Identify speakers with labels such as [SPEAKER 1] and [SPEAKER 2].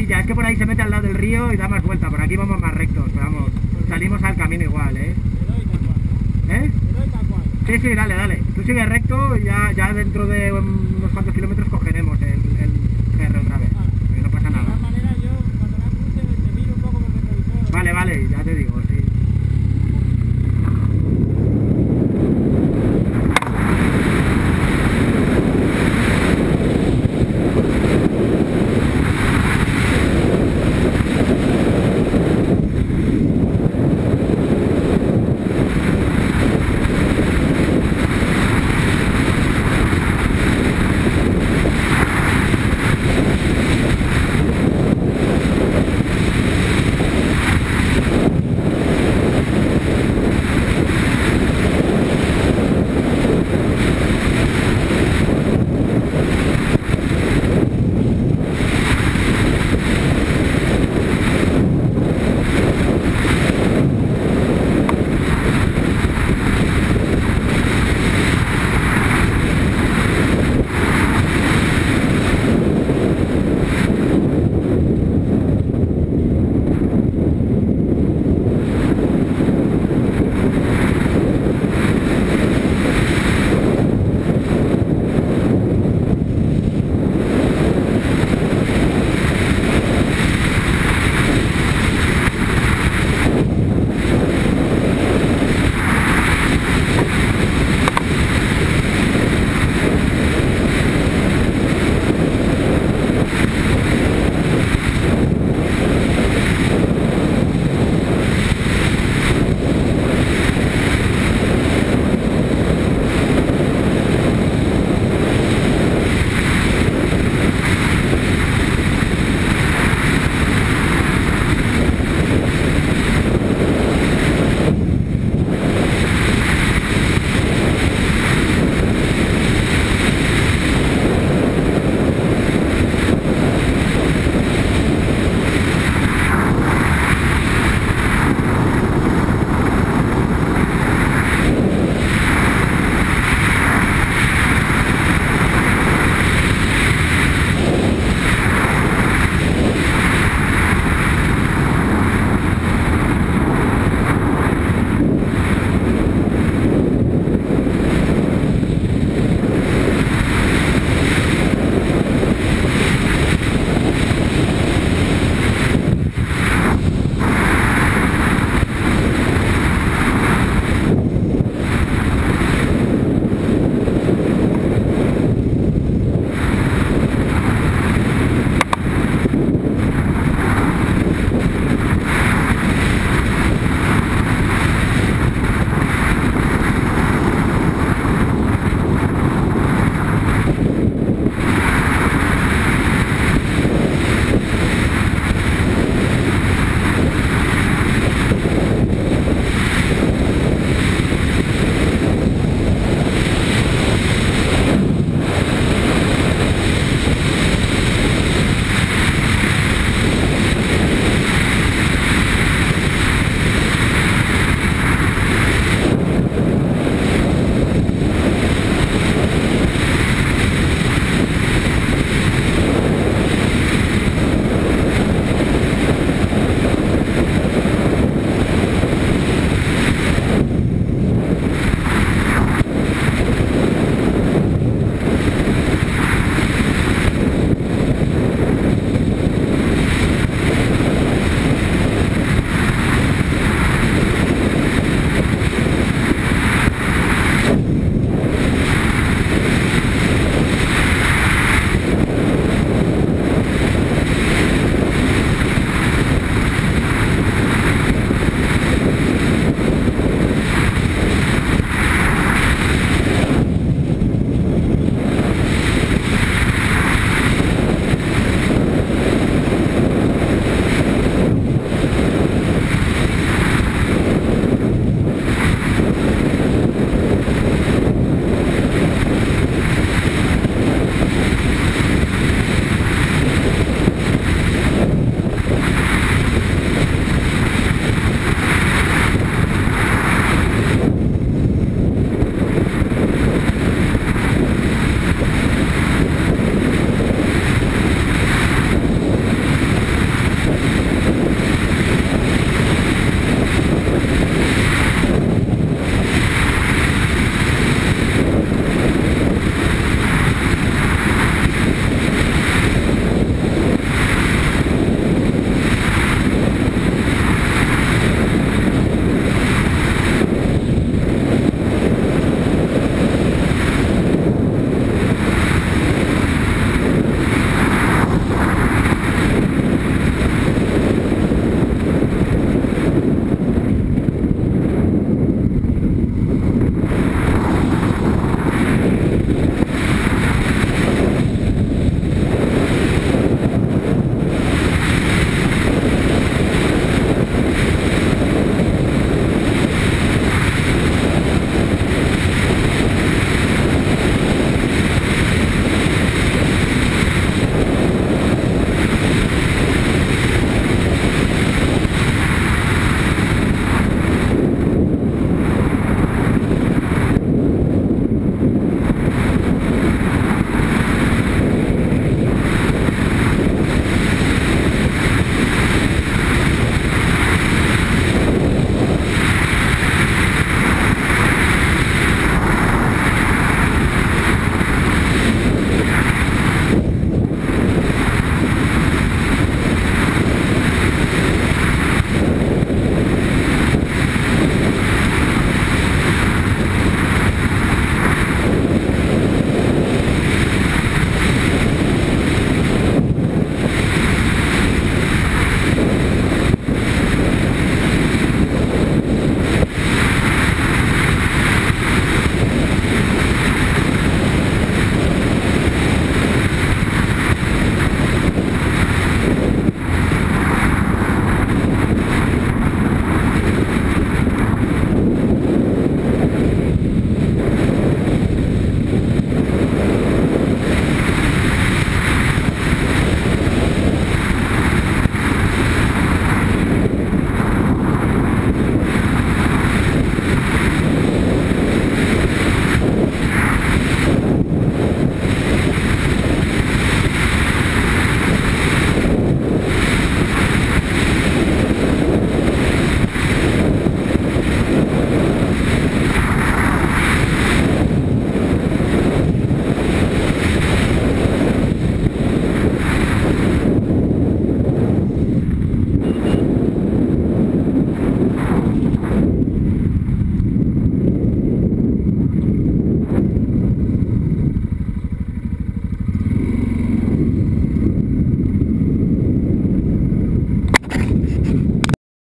[SPEAKER 1] es que por ahí se mete al lado del río y da más vuelta, por aquí vamos más rectos, vamos, salimos al camino igual, ¿eh? ¿Eh? Sí, sí, dale, dale. Tú sigue recto y ya, dentro de unos cuantos kilómetros cogeremos
[SPEAKER 2] ¿eh?